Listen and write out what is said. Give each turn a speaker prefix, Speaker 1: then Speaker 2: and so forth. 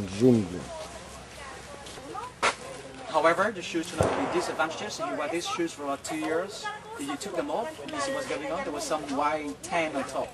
Speaker 1: джунгли.
Speaker 2: However, the shoes should not be disadvantageous. You wear these shoes for about two years. You took them off and you see what's going on. There was some white tan on top.